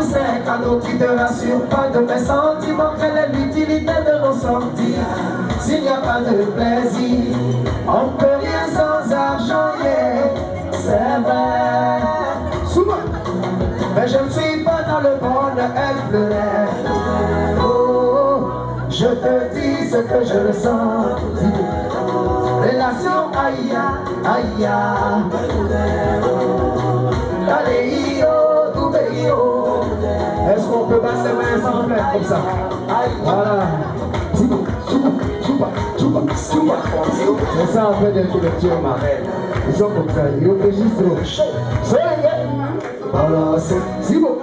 tous ces cadeaux qui te rassurent pas de mes sentiments Quelle est l'utilité de nos sorties S'il n'y a pas de plaisir On peut rien sans argent, C'est vrai. Souvent. Mais je ne suis pas dans le bonheur, pleurait Oh, je te dis ce que je ressens Relation aïe aïe Allez, comme ça. Voilà. C'est ça en fait d'intellectuel. Ils sont comme ça, ils enregistrent. Soyez Balance, Zibo,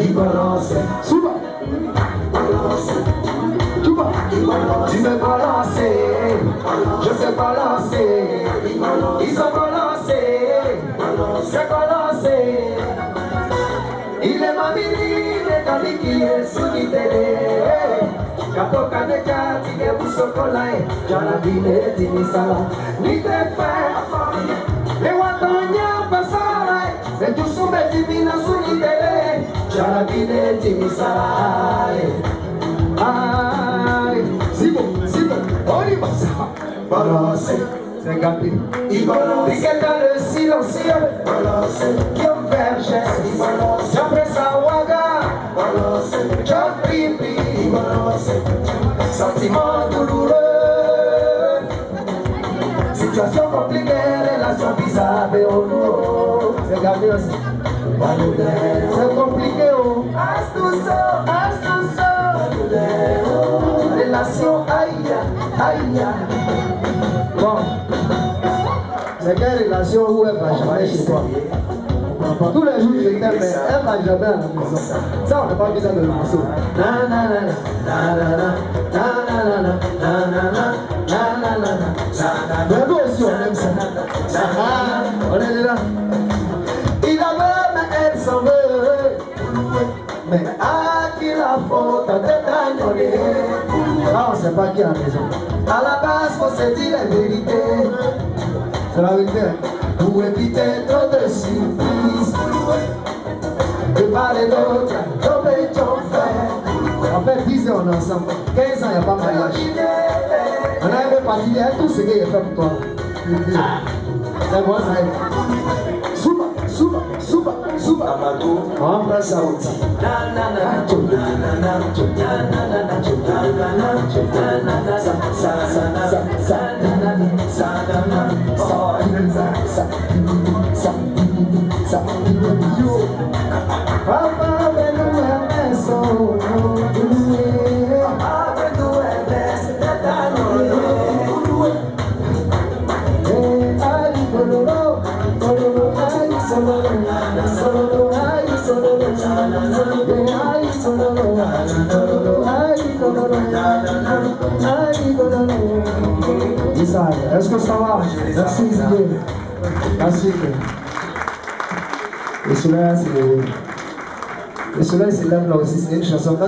Il balance, Chouba, Chouba. tu me balances. Je sais balancer. Ils ont balancé. C'est balancé. Il est ma mini ezali kie soki tele. Katokandeka tike busokola e jaladine etimisala nitepe ewatonya basala e etusumba etimina soki tele. Jaladine etimisala zibo zibo olibasaba balose. Balance, il dans le silencieux, verge, waga. Sentiment douloureux. Situation compliquée, relation bizarre et au lourd. Gâté aussi. C'est compliqué, oh. Astuce, astuce. Relation aïe, aïe. Bon. C'est quelle relation où elle va jamais chez toi Tous les jours, je t'aime, mais elle va jamais à la maison. Ça, on n'a pas besoin de le morceau. Na na na na, na na na, na na na, na na na, na na na na. Mais nous aussi, on aime ça. Ah, on est là. Il a veut, mais elle s'en veut. Mais À qui la faute d'être ignoré là, on sait pas qui a raison. À la base, faut se dire la vérité C'est la vérité. Pour éviter trop de surprises De parler d'autres, tomber ton frère On fait 10 ans ensemble. 15 ans, il n'y a pas de mariage. On a même parti dire tout ce qu'il a fait pour toi. C'est moi, ça est. Souba, souba, souba, souba. Amadou On prend ça aussi. Papa, ven un beso. Eh, ay, coloró, coloró, ay, soloro, soloro, ay, soloro, eh, ay, Isso aí, é isso que eu estava antes de ver. Dieu. Et celui-là, c'est... Et celui-là, c'est là aussi, c'est une chanson.